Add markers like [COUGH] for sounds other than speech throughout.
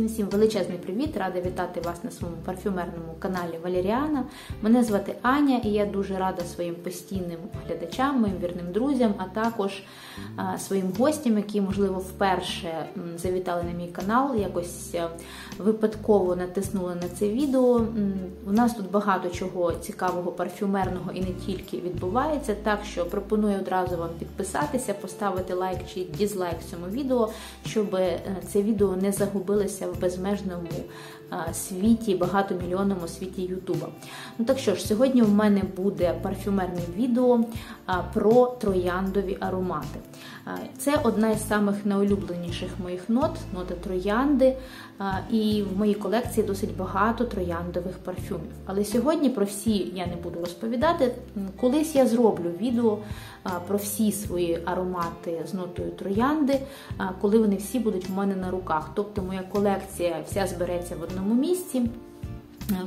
Всім всім величезний привіт! Рада вітати вас на своєму парфюмерному каналі Валеріана. Мене звати Аня, і я дуже рада своїм постійним глядачам, моїм вірним друзям, а також своїм гостям, які, можливо, вперше завітали на мій канал, якось випадково натиснули на це відео. У нас тут багато чого цікавого, парфюмерного і не тільки відбувається. Так що пропоную одразу вам підписатися, поставити лайк чи дізлайк цьому відео, щоб це відео не загубилися в безмежному світі, багатомільйонному світі Ютуба. Ну так що ж, сьогодні в мене буде парфюмерне відео про трояндові аромати. Це одна із самих найулюбленіших моїх нот, нота троянди. І в моїй колекції досить багато трояндових парфюмів. Але сьогодні про всі я не буду розповідати. Колись я зроблю відео про всі свої аромати з нотою троянди, коли вони всі будуть в мене на руках. Тобто моя колекція вся збереться в одному місці.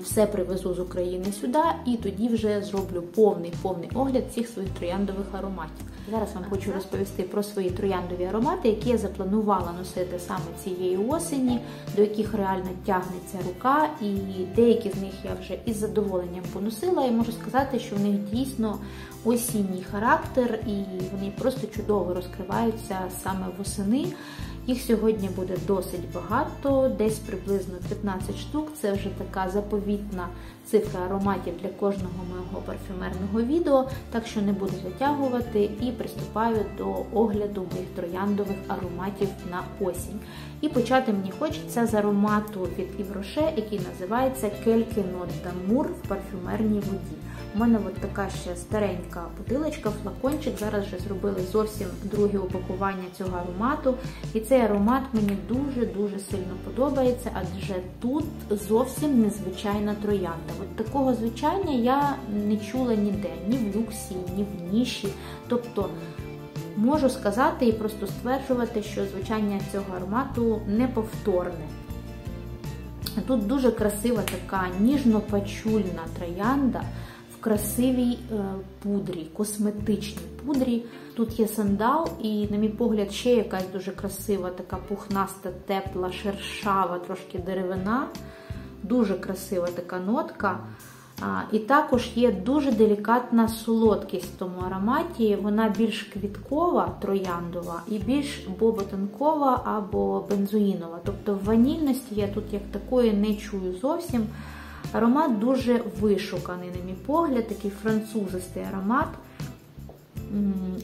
Все привезу з України сюди, і тоді вже зроблю повний повний огляд всіх своїх трояндових ароматів. Зараз вам хочу розповісти про свої трояндові аромати, які я запланувала носити саме цієї осені, до яких реально тягнеться рука, і деякі з них я вже із задоволенням поносила. І можу сказати, що в них дійсно осінній характер, і вони просто чудово розкриваються саме восени. Їх сьогодні буде досить багато, десь приблизно 15 штук. Це вже така заповітна цифра ароматів для кожного мого парфюмерного відео, так що не буду затягувати і приступаю до огляду моїх трояндових ароматів на осінь. І почати мені хочеться з аромату від Yves Rocher, який називається Quelques Notes d'Amour в парфюмерній воді. У мене от така ще старенька бутилочка, флакончик. Зараз вже зробили зовсім друге упакування цього аромату. І цей аромат мені дуже-дуже сильно подобається, адже тут зовсім незвичайна троянда. От такого звичайня я не чула ніде, ні в люксі, ні в ніші. Тобто можу сказати і просто стверджувати, що звучання цього аромату неповторне. Тут дуже красива така ніжно-пачульна троянда красивій пудрі, косметичній пудрі. Тут є сандал, і, на мій погляд, ще якась дуже красива, така пухнаста, тепла, шершава, трошки деревина. Дуже красива така нотка. І також є дуже делікатна солодкість в тому ароматі. Вона більш квіткова, трояндова, і більш боботанкова або бензоїнова. Тобто ванільності я тут як такої не чую зовсім. Аромат дуже вишуканий, на мій погляд, такий французистий аромат.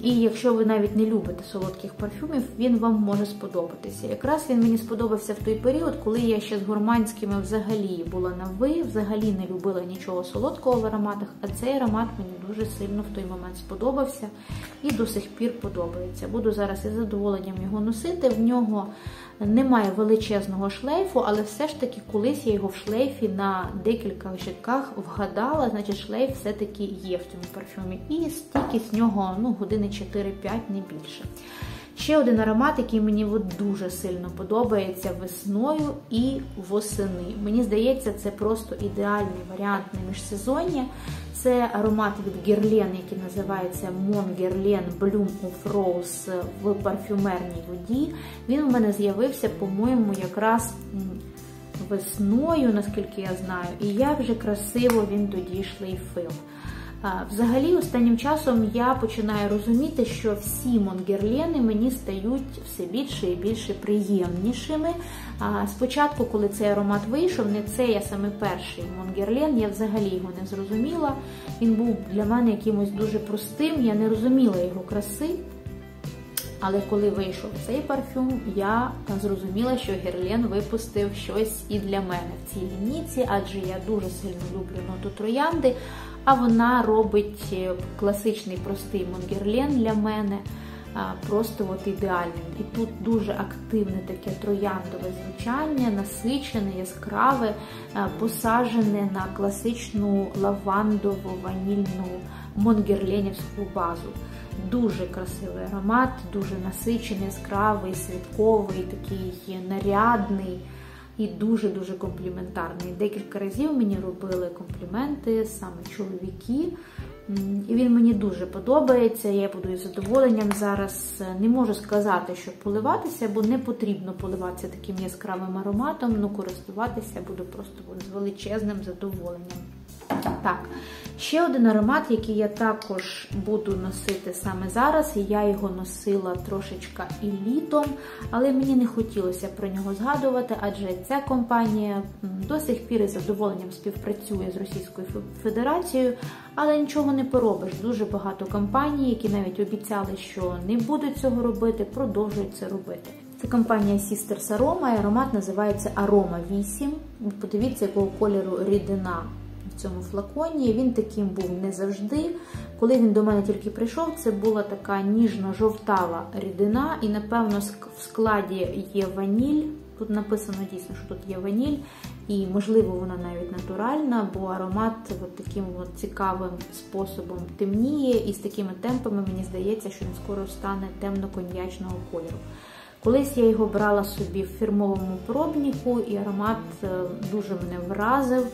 І якщо ви навіть не любите солодких парфюмів, він вам може сподобатися. Якраз він мені сподобався в той період, коли я ще з гурманськими взагалі була на ви, взагалі не любила нічого солодкого в ароматах, а цей аромат мені дуже сильно в той момент сподобався і до сих пір подобається. Буду зараз із задоволенням його носити. В нього немає величезного шлейфу, але все ж таки колись я його в шлейфі на декілька щитках вгадала, значить шлейф все-таки є в цьому парфюмі. І стійкість нього ну, години 4-5, не більше. Ще один аромат, який мені дуже сильно подобається весною і восени. Мені здається, це просто ідеальний варіант на міжсезоння. Це аромат від Guerlain, який називається Mon Guerlain Bloom of Rose в парфюмерній воді. Він у мене з'явився, по-моєму, якраз весною, наскільки я знаю, і як вже красиво він тоді шлейфив. Взагалі, останнім часом я починаю розуміти, що всі монгерлени мені стають все більше і більше приємнішими. Спочатку, коли цей аромат вийшов, не це я саме перший монгерлен, я взагалі його не зрозуміла. Він був для мене якимось дуже простим, я не розуміла його краси. Але коли вийшов цей парфюм, я зрозуміла, що Guerlain випустив щось і для мене в цій лінійці, адже я дуже сильно люблю ноту троянди а вона робить е, класичний простий Mon Guerlain для мене. Просто от ідеальним. І тут дуже активне таке трояндове звучання, насичене, яскраве, посажене на класичну лавандову ванільну монгерленівську базу. Дуже красивий аромат, дуже насичений, яскравий, святковий, такий нарядний і дуже-дуже компліментарний. Декілька разів мені робили компліменти саме чоловіки. І він мені дуже подобається. Я буду із задоволенням зараз. Не можу сказати, що поливатися, бо не потрібно поливатися таким яскравим ароматом, ну користуватися буду просто з величезним задоволенням. Так, ще один аромат, який я також буду носити саме зараз, і я його носила трошечка і літом, але мені не хотілося про нього згадувати, адже ця компанія до сих пір із задоволенням співпрацює з Російською Федерацією, але нічого не поробиш. Дуже багато компаній, які навіть обіцяли, що не будуть цього робити, продовжують це робити. Це компанія Sisters Aroma, і аромат називається Aroma 8. Подивіться, якого кольору рідина цьому флаконі. Він таким був не завжди. Коли він до мене тільки прийшов, це була така ніжно-жовтава рідина, і, напевно, в складі є ваніль. Тут написано дійсно, що тут є ваніль, і, можливо, вона навіть натуральна, бо аромат от таким от цікавим способом темніє, і з такими темпами мені здається, що він скоро стане темно-коньячного кольору. Колись я його брала собі в фірмовому пробнику, і аромат е, дуже мене вразив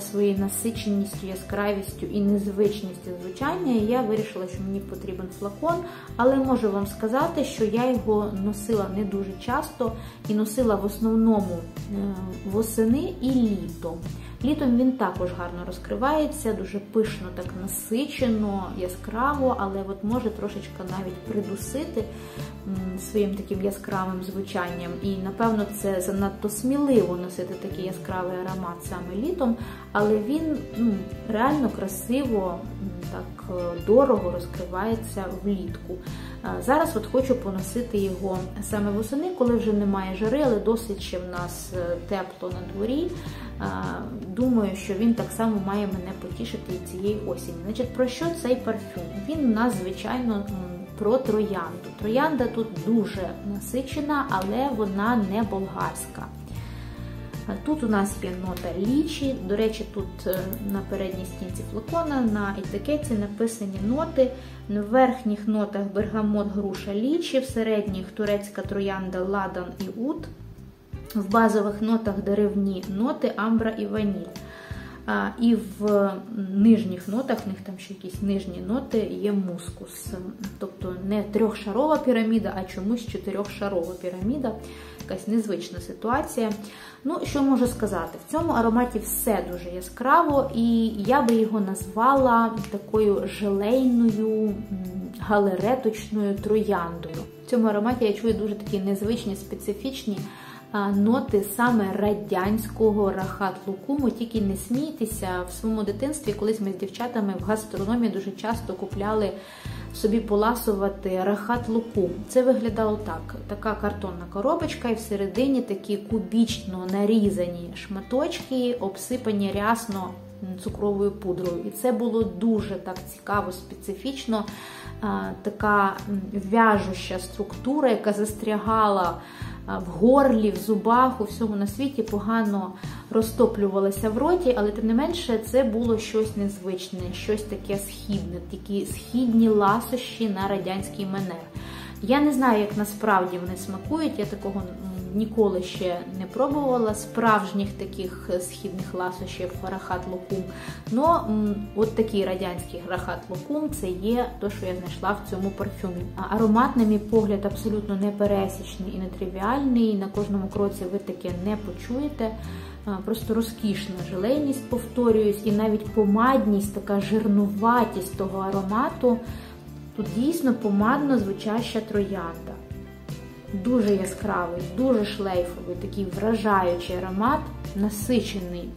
своєю насиченістю, яскравістю і незвичністю звучання, і я вирішила, що мені потрібен флакон, але можу вам сказати, що я його носила не дуже часто і носила в основному е, восени і літом. Літом він також гарно розкривається, дуже пишно, так насичено, яскраво, але от може трошечки навіть придусити своїм таким яскравим звучанням. І, напевно, це занадто сміливо носити такий яскравий аромат саме літом, але він ну, реально красиво, так е, дорого розкривається влітку. Зараз от хочу поносити його саме восени, коли вже немає жари, але досить ще в нас е, тепло на дворі. Думаю, що він так само має мене потішити і цієї осені. Значить, Про що цей парфюм? Він у нас, звичайно, про троянду. Троянда тут дуже насичена, але вона не болгарська. Тут у нас є нота лічі. До речі, тут е, на передній стінці флакона на етикеті написані ноти. В верхніх нотах бергамот, груша лічі, в середніх турецька троянда, ладан і ут. В базових нотах деревні ноти, амбра і ваніль. І в нижніх нотах, в них там ще якісь нижні ноти, є мускус. Тобто не трьохшарова піраміда, а чомусь чотирьохшарова піраміда. Якась незвична ситуація. Ну, що можу сказати? В цьому ароматі все дуже яскраво, і я би його назвала такою желейною галереточною трояндою. В цьому ароматі я чую дуже такі незвичні, специфічні ноти саме радянського рахат-лукуму. Тільки не смійтеся в своєму дитинстві, колись ми з дівчатами в гастрономії дуже часто купляли собі поласувати рахат луку. Це виглядало так: така картонна коробочка, і всередині такі кубічно нарізані шматочки, обсипані рясно цукровою пудрою. І це було дуже так цікаво, специфічно. Така в'яжуща структура, яка застрягала в горлі, в зубах, у всьому на світі погано розтоплювалася в роті, але тим не менше це було щось незвичне, щось таке східне, такі східні ласощі на радянський манер. Я не знаю, як насправді вони смакують, я такого ніколи ще не пробувала справжніх таких східних ласощів рахат лукум. Но от такий радянський рахат лукум це є те, що я знайшла в цьому парфюмі. Аромат, на мій погляд, абсолютно непересічний і нетривіальний. На кожному кроці ви таке не почуєте. Просто розкішна желейність, повторююсь, і навіть помадність, така жирнуватість того аромату. Тут дійсно помадно звучаща троянда дуже яскравий, дуже шлейфовий, такий вражаючий аромат, насичений,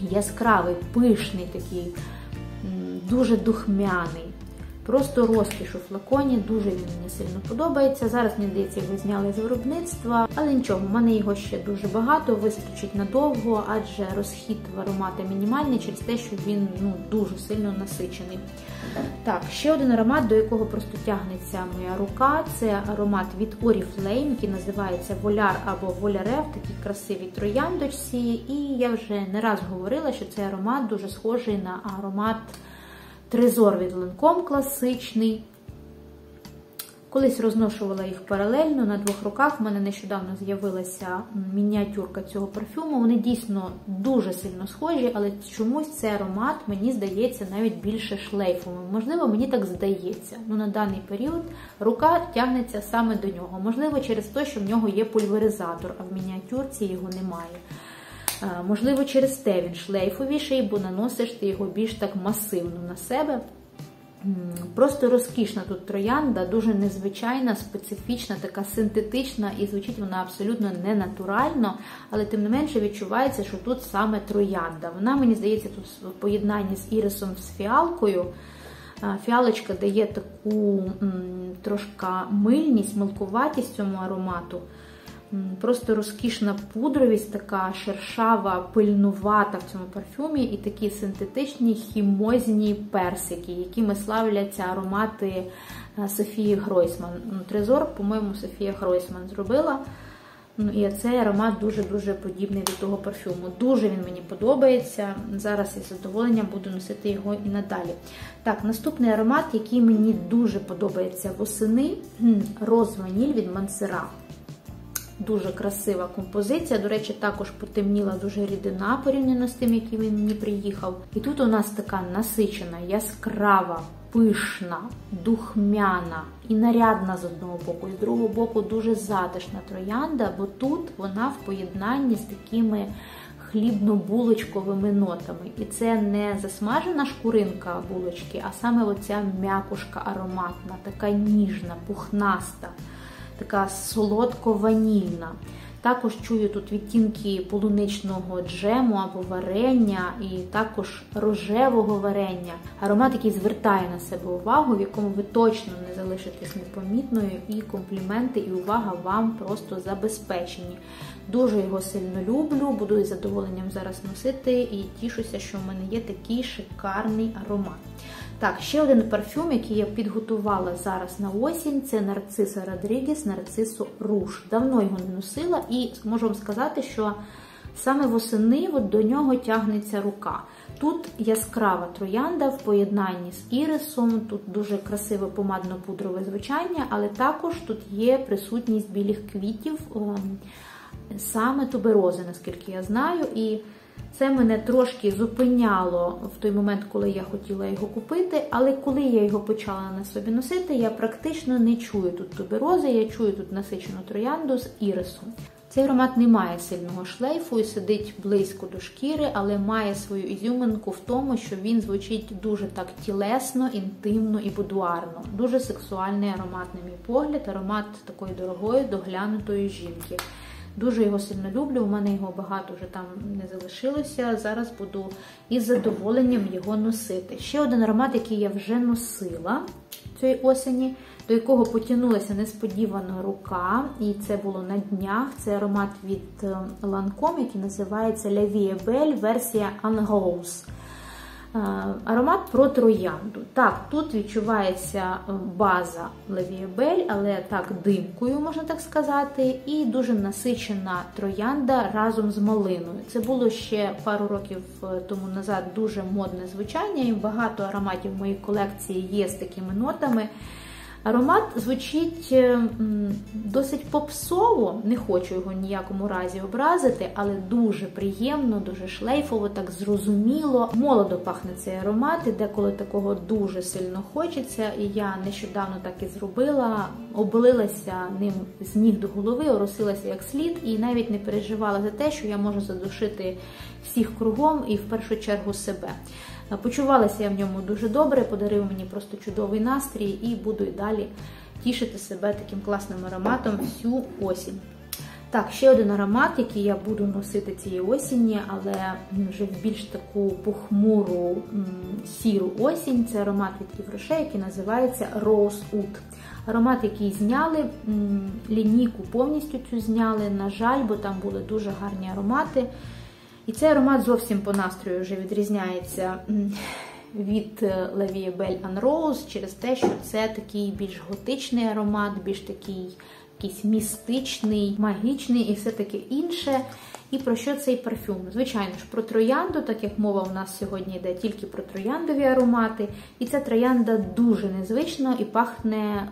яскравий, пишний, такий, дуже духмяний. Просто розкіш у флаконі, дуже він мені сильно подобається. Зараз, мені здається, його зняли з виробництва, але нічого, в мене його ще дуже багато, вистачить надовго, адже розхід в аромати мінімальний через те, що він ну, дуже сильно насичений. Так, ще один аромат, до якого просто тягнеться моя рука, це аромат від Oriflame, який називається Воляр або Воляре в такій трояндочці. І я вже не раз говорила, що цей аромат дуже схожий на аромат. Тризор від Ленком класичний. Колись розношувала їх паралельно на двох руках. У мене нещодавно з'явилася мініатюрка цього парфюму. Вони дійсно дуже сильно схожі, але чомусь цей аромат мені здається навіть більше шлейфовим. Можливо, мені так здається. Ну на даний період рука тягнеться саме до нього. Можливо, через те, що в нього є пульверизатор, а в мініатюрці його немає. Можливо, через те він шлейфовіший, бо наносиш ти його більш так масивно на себе. Просто розкішна тут троянда, дуже незвичайна, специфічна, така синтетична, і звучить вона абсолютно не натурально, але тим не менше відчувається, що тут саме троянда. Вона, мені здається, тут в поєднанні з ірисом з фіалкою. Фіалочка дає таку трошки мильність, милкуватість цьому аромату. Просто розкішна пудровість, така шершава, пильнувата в цьому парфюмі, і такі синтетичні хімозні персики, якими славляться аромати е, Софії Гройсман. Трезор, по-моєму, Софія Гройсман зробила. Ну, І цей аромат дуже-дуже подібний до того парфюму. Дуже він мені подобається. Зараз я з задоволенням буду носити його і надалі. Так, наступний аромат, який мені дуже подобається восени, роз ваніль від Мансера. Дуже красива композиція. До речі, також потемніла дуже рідина порівняно з тим, який він мені приїхав. І тут у нас така насичена, яскрава, пишна, духмяна і нарядна з одного боку, і з другого боку дуже затишна троянда, бо тут вона в поєднанні з такими хлібно-булочковими нотами. І це не засмажена шкуринка булочки, а саме оця м'якушка ароматна, така ніжна, пухнаста така солодко-ванільна. Також чую тут відтінки полуничного джему або варення, і також рожевого варення. Аромат, який звертає на себе увагу, в якому ви точно не залишитесь непомітною, і компліменти, і увага вам просто забезпечені. Дуже його сильно люблю, буду із задоволенням зараз носити і тішуся, що в мене є такий шикарний аромат. Так, ще один парфюм, який я підготувала зараз на осінь, це Нарциса Родрігес, Нарцисо Руш. Давно його не носила, і можу вам сказати, що саме восени от до нього тягнеться рука. Тут яскрава троянда в поєднанні з ірисом, тут дуже красиве помадно-пудрове звучання, але також тут є присутність білих квітів, ем, саме туберози, наскільки я знаю. і це мене трошки зупиняло в той момент, коли я хотіла його купити, але коли я його почала на собі носити, я практично не чую тут туберози, я чую тут насичену троянду з ірисом. Цей аромат не має сильного шлейфу і сидить близько до шкіри, але має свою ізюминку в тому, що він звучить дуже так тілесно, інтимно і будуарно. Дуже сексуальний аромат, на мій погляд, аромат такої дорогої, доглянутої жінки. Дуже його сильно люблю, у мене його багато вже там не залишилося. Зараз буду із задоволенням його носити. Ще один аромат, який я вже носила цієї осені, до якого потягнулася несподівана рука, і це було на днях. Це аромат від е, Lancome, який називається La Vie Belle, версія Angos. Е, аромат про троянду. Так, тут відчувається е, база левіабель, але так димкою, можна так сказати, і дуже насичена троянда разом з малиною. Це було ще пару років е, тому назад дуже модне звучання, і багато ароматів в моїй колекції є з такими нотами. Аромат звучить е, досить попсово, не хочу його ніякому разі образити, але дуже приємно, дуже шлейфово, так зрозуміло. Молодо пахне цей аромат, і деколи такого дуже сильно хочеться. І я нещодавно так і зробила, облилася ним з ніг до голови, оросилася як слід, і навіть не переживала за те, що я можу задушити всіх кругом і в першу чергу себе. Почувалася я в ньому дуже добре, подарив мені просто чудовий настрій і буду і далі тішити себе таким класним ароматом всю осінь. Так, ще один аромат, який я буду носити цієї осінні, але вже в більш таку похмуру сіру осінь. Це аромат від Івроше, який називається Rose Oud. Аромат, який зняли, лінійку повністю цю зняли. На жаль, бо там були дуже гарні аромати. І цей аромат зовсім по настрою вже відрізняється від La Vie Belle Anne Rose через те, що це такий більш готичний аромат, більш такий якийсь містичний, магічний і все таке інше. І про що цей парфюм? Звичайно ж, про троянду, так як мова у нас сьогодні йде тільки про трояндові аромати. І ця троянда дуже незвично і пахне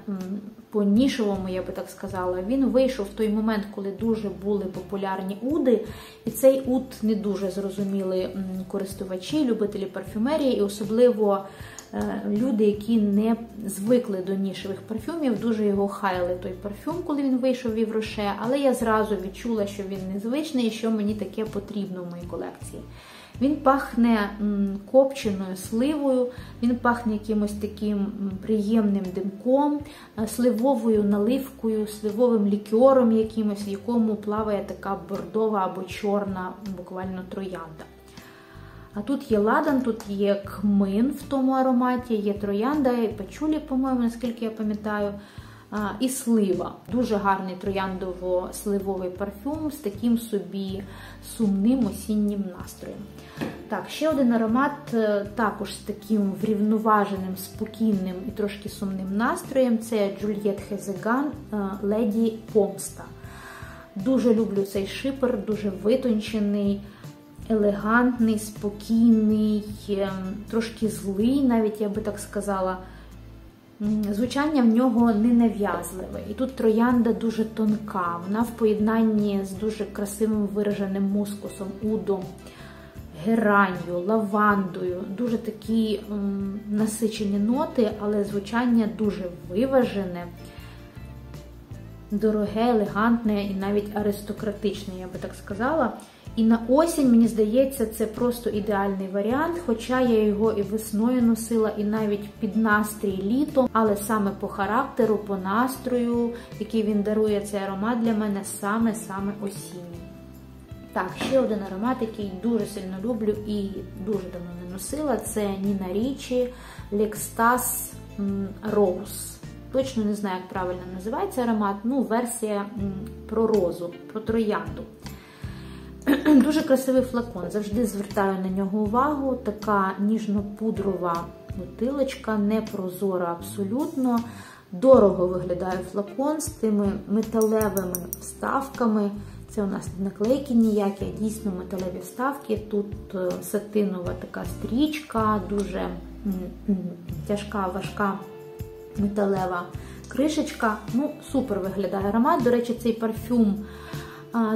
по-нішовому, я би так сказала. Він вийшов в той момент, коли дуже були популярні уди, і цей уд не дуже зрозуміли користувачі, любителі парфюмерії, і особливо е, люди, які не звикли до нішевих парфюмів, дуже його хайли той парфюм, коли він вийшов в Євроше, але я зразу відчула, що він незвичний і що мені таке потрібно в моїй колекції. Він пахне копченою сливою, він пахне якимось таким приємним димком, е, сливовою наливкою, сливовим лікером якимось, в якому плаває така бордова або чорна, буквально троянда. А тут є ладан, тут є кмин в тому ароматі, є троянда і пачулі, по-моєму, наскільки я пам'ятаю і слива. Дуже гарний трояндово-сливовий парфюм з таким собі сумним осіннім настроєм. Так, ще один аромат, е, також з таким врівноваженим, спокійним і трошки сумним настроєм це Juliette Has a Gun Леді Помста. Дуже люблю цей шипер, дуже витончений, елегантний, спокійний, ем, трошки злий, навіть я би так сказала. Звучання в нього ненав'язливе. І тут троянда дуже тонка. Вона в поєднанні з дуже красивим вираженим мускусом, удом, геранью, лавандою. Дуже такі насичені ноти, але звучання дуже виважене, дороге, елегантне і навіть аристократичне, я би так сказала. І на осінь, мені здається, це просто ідеальний варіант, хоча я його і весною носила, і навіть під настрій літом, але саме по характеру, по настрою, який він дарує цей аромат для мене саме-саме осінній. Так, ще один аромат, який дуже сильно люблю і дуже давно не носила, це Ніна Річі Лексtas Rose. Точно не знаю, як правильно називається аромат, ну, версія про розу, про троянду. [CLEARS THROAT] Дуже красивий флакон. Завжди звертаю на нього увагу. Така ніжно-пудрова бутилочка, не прозора абсолютно. Дорого виглядає флакон з тими металевими вставками. Це у нас наклейки ніякі, а дійсно металеві вставки. Тут е, сатинова така стрічка, дуже тяжка, важка металева кришечка. Ну, Супер виглядає аромат. До речі, цей парфюм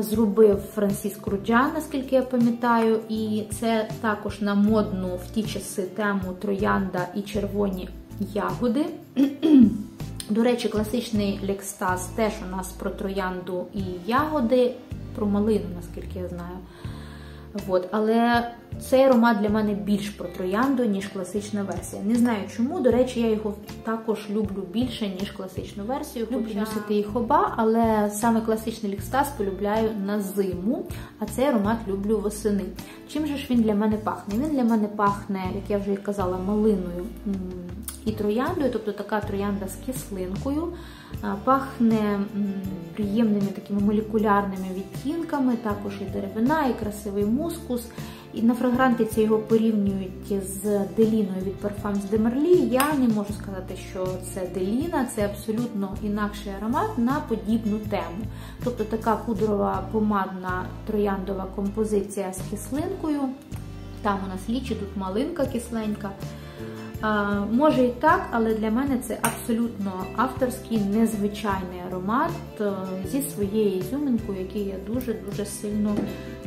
зробив Франсіск Круджа, наскільки я пам'ятаю, і це також на модну в ті часи тему троянда і червоні ягоди. [CLEARS THROAT] До речі, класичний Лекстаз теж у нас про троянду і ягоди, про малину, наскільки я знаю. От. Але цей аромат для мене більш про троянду, ніж класична версія. Не знаю чому. До речі, я його також люблю більше, ніж класичну версію. Люблю носити їх оба, але саме класичний лікстаз полюбляю на зиму, а цей аромат люблю восени. Чим же ж він для мене пахне? Він для мене пахне, як я вже і казала, малиною і трояндою, тобто така троянда з кислинкою. Пахне приємними такими молекулярними відтінками, також і деревина, і красивий мускус. І на фрагрантиці його порівнюють з деліною від Parfums de Marly. Я не можу сказати, що це деліна, це абсолютно інакший аромат на подібну тему. Тобто така пудрова помадна трояндова композиція з кислинкою. Там у нас лічі, тут малинка кисленька. А, Може і так, але для мене це абсолютно авторський, незвичайний аромат е, зі своєю ізюминкою, який я дуже-дуже сильно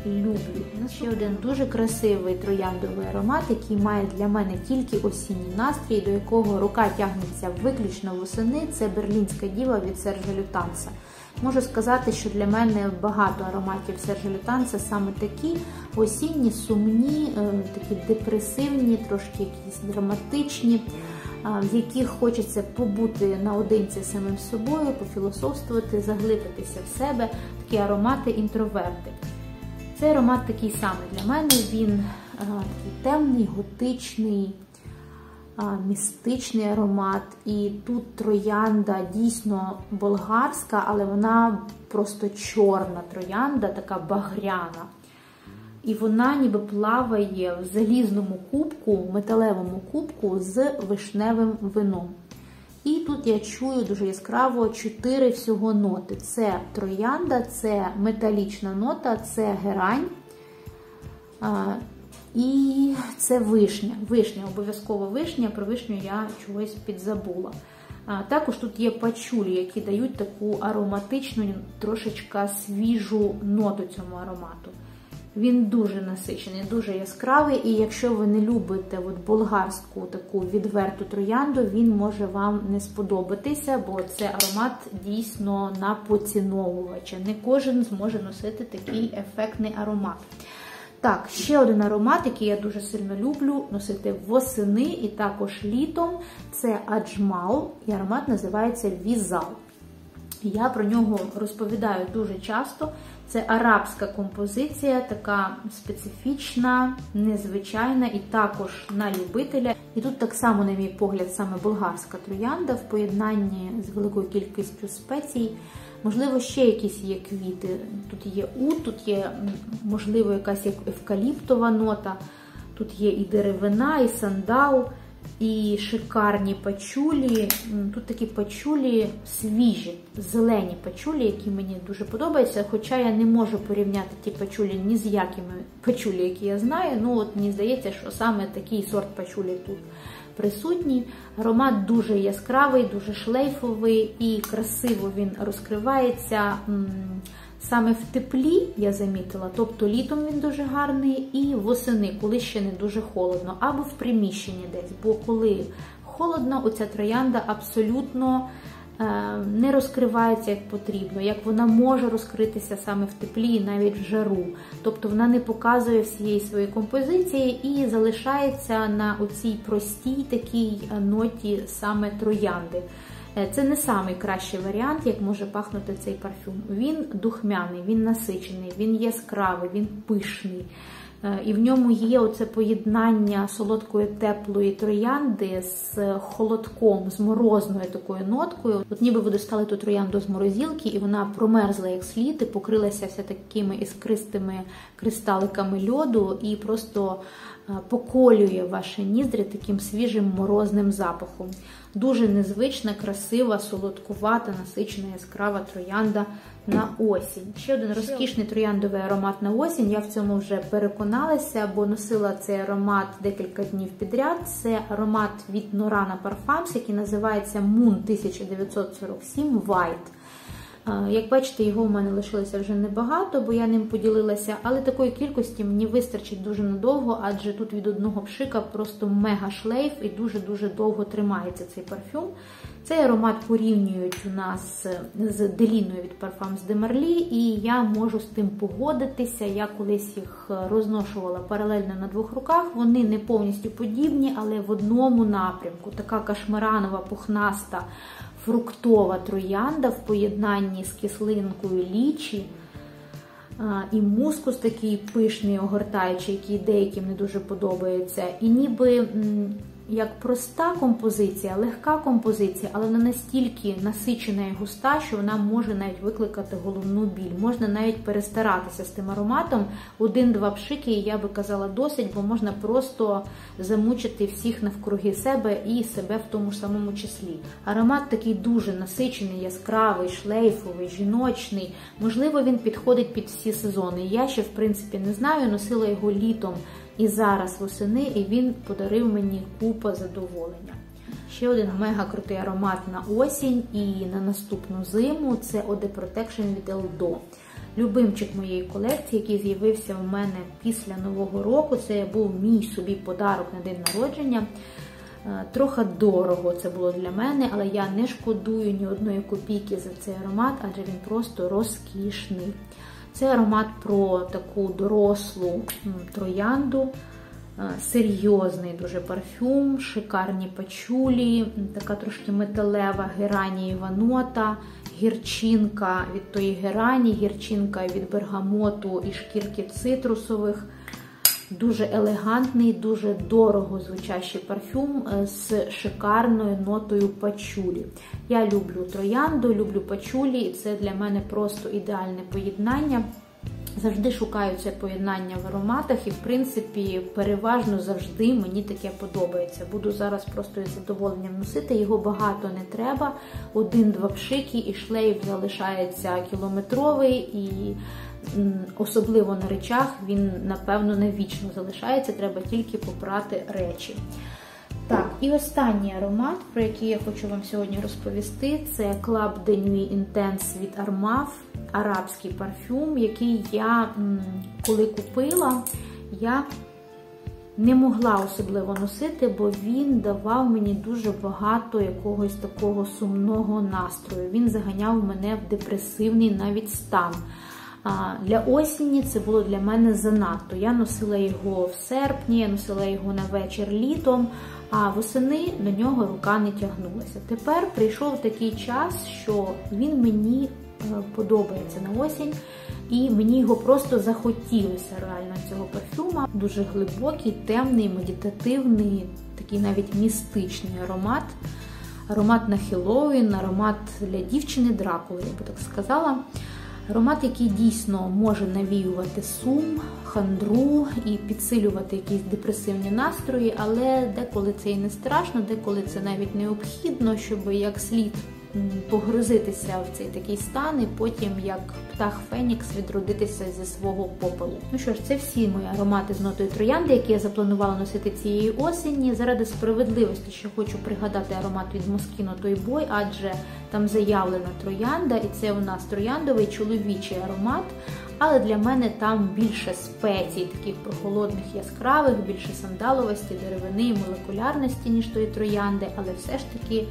люблю. Ще один дуже красивий трояндовий аромат, який має для мене тільки осінній настрій, до якого рука тягнеться виключно восени. Це берлінська діва від Сержа Лютанса. Можу сказати, що для мене багато ароматів Сержа Лютанса саме такі осінні, сумні, е, такі депресивні, трошки якісь драматичні. В яких хочеться побути наодинці самим собою, пофілософствувати, заглибитися в себе, такі аромати інтроверти. Цей аромат такий самий для мене, він такий темний, готичний, а, містичний аромат. І тут троянда дійсно болгарська, але вона просто чорна троянда, така багряна. І вона ніби плаває в залізному кубку, металевому кубку з вишневим вином. І тут я чую дуже яскраво чотири всього ноти: це троянда, це металічна нота, це герань і це вишня. Вишня, обов'язково вишня, про вишню я чогось підзабула. Також тут є пачулі, які дають таку ароматичну, трошечка свіжу ноту цьому аромату. Він дуже насичений, дуже яскравий, і якщо ви не любите от болгарську таку відверту троянду, він може вам не сподобатися, бо це аромат дійсно на поціновувача. Не кожен зможе носити такий ефектний аромат. Так, ще один аромат, який я дуже сильно люблю носити восени і також літом це Ajmal, і аромат називається Wisal. Я про нього розповідаю дуже часто. Це арабська композиція, така специфічна, незвичайна і також на любителя. І тут так само, на мій погляд, саме болгарська троянда в поєднанні з великою кількістю спецій. Можливо, ще якісь є квіти. Тут є ут, тут є, можливо, якась евкаліптова нота, тут є і деревина, і сандал і шикарні пачулі. Тут такі пачулі свіжі, зелені пачулі, які мені дуже подобаються. Хоча я не можу порівняти ті пачулі ні з якими пачулі, які я знаю. Ну от мені здається, що саме такий сорт пачулі тут присутній. Аромат дуже яскравий, дуже шлейфовий і красиво він розкривається. Саме в теплі я замітила, тобто літом він дуже гарний, і восени, коли ще не дуже холодно, або в приміщенні десь. Бо коли холодно, оця троянда абсолютно е, не розкривається як потрібно, як вона може розкритися саме в теплі, і навіть в жару. Тобто вона не показує всієї своєї композиції і залишається на оцій простій такій ноті саме троянди. Е, це не найкращий варіант, як може пахнути цей парфюм. Він духмяний, він насичений, він яскравий, він пишний. Е, і в ньому є оце поєднання солодкої теплої троянди з холодком, з морозною такою ноткою. От ніби ви достали ту троянду з морозілки, і вона промерзла як слід, і покрилася вся такими іскристими кристаликами льоду, і просто поколює ваші ніздрі таким свіжим морозним запахом. Дуже незвична, красива, солодкувата, насичена, яскрава троянда на осінь. Ще один розкішний трояндовий аромат на осінь. Я в цьому вже переконалася, бо носила цей аромат декілька днів підряд. Це аромат від Norana Parfums, який називається Moon 1947 White. Як бачите, його в мене лишилося вже небагато, бо я ним поділилася, але такої кількості мені вистачить дуже надовго, адже тут від одного пшика просто мега шлейф і дуже-дуже довго тримається цей парфюм. Цей аромат порівнюють у нас з деліною від Parfums de Marly, і я можу з тим погодитися. Я колись їх розношувала паралельно на двох руках. Вони не повністю подібні, але в одному напрямку. Така кашмиранова, пухнаста фруктова троянда в поєднанні з кислинкою лічі. І мускус такий пишний, огортаючий, який деяким не дуже подобається. І ніби як проста композиція, легка композиція, але вона настільки насичена і густа, що вона може навіть викликати головну біль. Можна навіть перестаратися з тим ароматом. Один-два пшики, я би казала, досить, бо можна просто замучити всіх навкруги себе і себе в тому ж самому числі. Аромат такий дуже насичений, яскравий, шлейфовий, жіночний. Можливо, він підходить під всі сезони. Я ще, в принципі, не знаю, носила його літом і зараз восени, і він подарив мені купа задоволення. Ще один мега крутий аромат на осінь і на наступну зиму це Ode Protection від Eldo. Любимчик моєї колекції, який з'явився у мене після Нового року. Це був мій собі подарок на день народження. Е, трохи дорого це було для мене, але я не шкодую ні одної копійки за цей аромат, адже він просто розкішний. Це аромат про таку дорослу троянду, е, серйозний дуже парфюм, шикарні пачулі, така трошки металева геранієва нота, гірчинка від тої герані, гірчинка від бергамоту і шкірки цитрусових. Дуже елегантний, дуже дорого звучащий парфюм е, з шикарною нотою пачулі. Я люблю троянду, люблю пачулі, і це для мене просто ідеальне поєднання. Завжди шукаю це поєднання в ароматах, і, в принципі, переважно завжди мені таке подобається. Буду зараз просто із задоволенням носити, його багато не треба. Один-два пшики, і шлейф залишається кілометровий. і особливо на речах, він, напевно, не вічно залишається, треба тільки попрати речі. Так, і останній аромат, про який я хочу вам сьогодні розповісти, це Club de Nuit Intense від Armaf, арабський парфюм, який я коли купила, я не могла особливо носити, бо він давав мені дуже багато якогось такого сумного настрою. Він заганяв мене в депресивний навіть стан. Для осені це було для мене занадто. Я носила його в серпні, я носила його на вечір літом, а восени до нього рука не тягнулася. Тепер прийшов такий час, що він мені е, подобається на осінь, і мені його просто захотілося реально цього парфюма. Дуже глибокий, темний, медитативний, такий навіть містичний аромат. Аромат на Хеллоуін, аромат для дівчини Дракули, я би так сказала. Аромат, який дійсно може навіювати сум, хандру і підсилювати якісь депресивні настрої, але деколи це і не страшно, деколи це навіть необхідно, щоб як слід погрузитися в цей такий стан, і потім, як птах Фенікс, відродитися зі свого попелу. Ну що ж, це всі мої аромати з нотою троянди, які я запланувала носити цієї осені. Заради справедливості, що хочу пригадати аромат від Moschino Toy Boy, адже там заявлена троянда, і це у нас трояндовий чоловічий аромат. Але для мене там більше спецій, таких прохолодних, яскравих, більше сандаловості, деревини і молекулярності, ніж тої троянди, але все ж таки.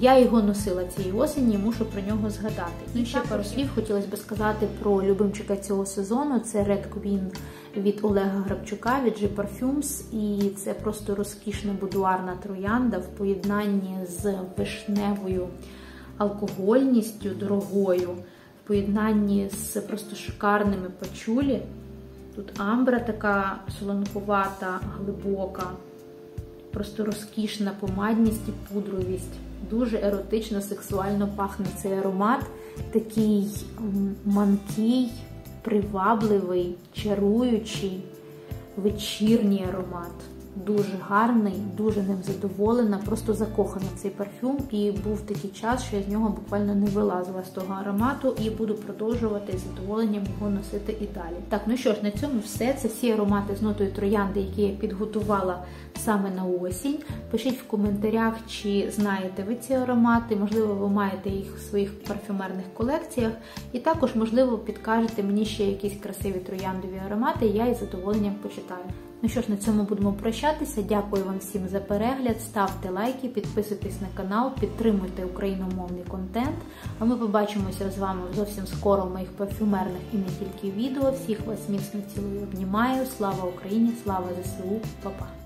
Я його носила цієї осені, мушу про нього згадати. І ще пару слів хотілося б сказати про любимчика цього сезону. Це Red Queen від Олега Грабчука від G Parfums. І це просто розкішна будуарна троянда в поєднанні з вишневою алкогольністю дорогою, в поєднанні з просто шикарними пачулі. Тут амбра така солонкувата, глибока, просто розкішна помадність і пудровість. Дуже еротично, сексуально пахне цей аромат, такий манкий, привабливий, чаруючий, вечірній аромат дуже гарний, дуже ним задоволена, просто закохана цей парфюм. І був такий час, що я з нього буквально не вилазила з того аромату і буду продовжувати з задоволенням його носити і далі. Так, ну що ж, на цьому все. Це всі аромати з нотою троянди, які я підготувала саме на осінь. Пишіть в коментарях, чи знаєте ви ці аромати, можливо, ви маєте їх в своїх парфюмерних колекціях. І також, можливо, підкажете мені ще якісь красиві трояндові аромати, я із задоволенням почитаю. Ну що ж, на цьому будемо прощатися. Дякую вам всім за перегляд. Ставте лайки, підписуйтесь на канал, підтримуйте україномовний контент. А ми побачимося з вами зовсім скоро в моїх парфюмерних і не тільки відео. Всіх вас міцно цілую, обнімаю. Слава Україні! Слава ЗСУ, Па-па!